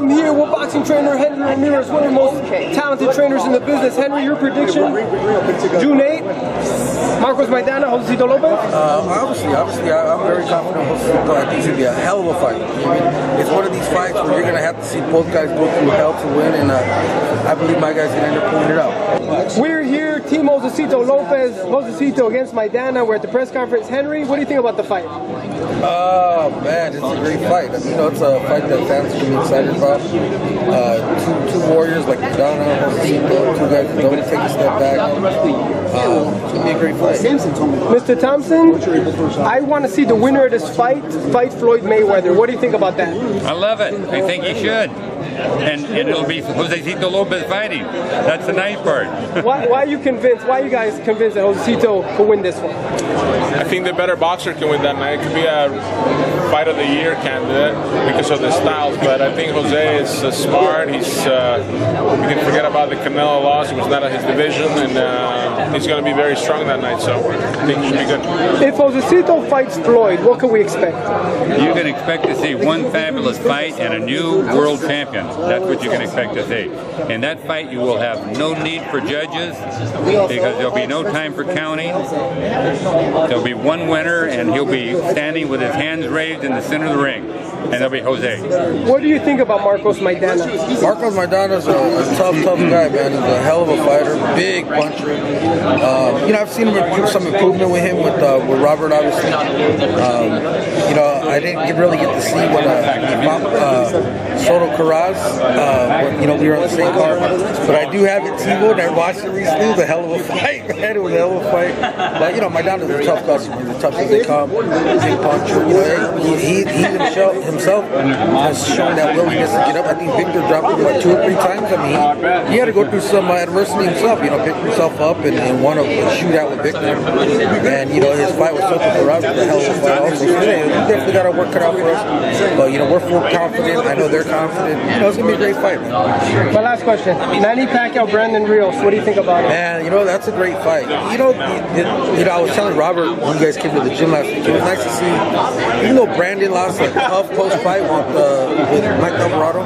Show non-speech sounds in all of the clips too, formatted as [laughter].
I'm here with boxing trainer Henry Ramirez, one of the most talented trainers in the business. Henry, your prediction? June 8, Marcos Maidana, Josesito Lopez? Uh, obviously, obviously, I, am very confident Josesito. I think it's going to be a hell of a fight. It's one of these fights where you're going to have to see both guys go through hell to win, and uh, I believe my guy's going to end up pulling it out. We're here, Team Josesito Lopez, Josesito against Maidana. We're at the press conference. Henry, what do you think about the fight? Oh, man, it's a great fight. You know, it's a fight that fans are really excited about. Uh, two, two warriors like Maidana, Josesito, two guys that don't take a step back. Um, it's going to be a great fight. Mr. Thompson, I want to see the winner of this fight fight Floyd Mayweather. What do you think about that? I love it. I think he should. And, and it'll be Josesito Lopez fighting. That's the nice part. why, why, are you convinced? Why are you guys convinced that Josesito will win this one? I think the better boxer can win that night. It could be a fight of the year candidate because of the styles, but I think Jose is uh, smart. He's uh, we can about the Canelo loss. It was not his division, and uh, he's going to be very strong that night. So I think it should be good. If Josesito fights Floyd, what can we expect? You can expect to see one fabulous fight and a new world champion. That's what you can expect to see. In that fight, you will have no need for judges because there'll be no time for counting. There'll be one winner, and he'll be standing with his hands raised in the center of the ring and that'll be Jose. What do you think about Marcos Maidana? Marcos Maidana's a, a tough, tough guy, man. He's a hell of a fighter, big puncher. Um, you know, I've seen some improvement with him with uh, with Robert, obviously. Um, you know, I didn't get, really get to see when uh, uh, Soto Karass, uh, you know, we were on the same card, but I do have it TiVo, and I watched it recently. It was a hell of a [laughs] fight, man. It was a hell of a fight. But you know, Maidana's a tough customer. He's tough as they come. Big puncher. You know, he, he, he himself himself has shown that willingness to get up. I think Victor dropped him what two or three times. I mean, he, he had to go through some uh, adversity himself. You know, pick himself up and, and won a, a shootout with Victor. And you know, his fight with Soto Karass was a hell of a fight. Also, so, yeah, we definitely got our work cut out for us. But you know, we're full confident. I know they're confident. You know, it's gonna be a great fight. Man. My last question: Manny Pacquiao, Brandon Rios. What do you think about it? Man, you know, that's a great fight. You know, you, you know, I was telling Robert when you guys came to the gym last week. It was nice to see, even though Brandon lost a tough close fight with, uh, with Mike Alvarado.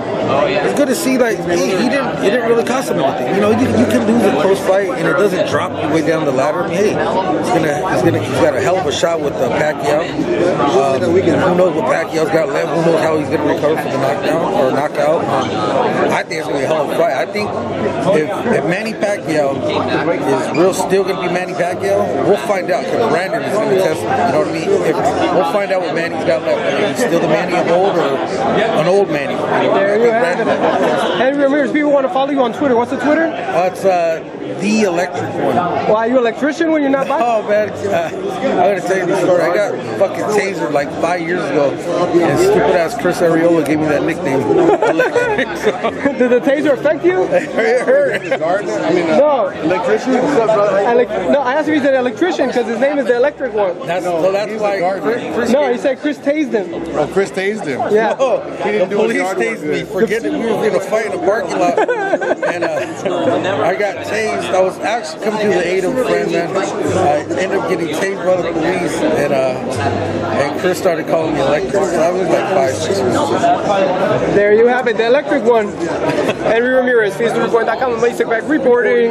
It's good to see like hey, he didn't it didn't really cost anything. You know, you, you can lose a close fight and it doesn't drop you way down the ladder. I mean, hey, he's gonna he's gonna he's got a hell of a shot with uh, Pacquiao. Um, who knows what Pacquiao's got left? Who knows how he's gonna recover from the knockdown or knockout? Um, I think it's gonna be a hell of a fight. I think if, if Manny Pacquiao is real still gonna be Manny Pacquiao, we'll find out because Brandon is gonna test him. You know what I mean? If, we'll find out what Manny's got left. I mean, still the Manny of old or an old Manny. There you have it. Henry Ramirez, people want to follow you on Twitter. What's the Twitter? Uh, it's uh, the electric one. Why, are you an electrician when you're not by? Oh, man. Uh, I'm going to tell you the story. I got fucking tasered like five years ago, and stupid ass Chris Arreola gave me that nickname. [laughs] Did the taser affect you? it hurt. I mean, uh, no. Electrician? Elec- no, I asked if he's an electrician because his name is the electric one. That's, no, so that's why. Chris, Chris no, he said Chris tased him. Oh, Chris tased him. Yeah. No, the police tased me. Forget it. We were in a fight in a parking lot, and uh, I got tased. I was actually coming to the aid of a friend, man. I ended up getting tased by the police, and uh, and Chris started calling me electric. So I was like five, six years. There you have it, the electric one. Henry Ramirez, Facebook.com, Basic Back reporting.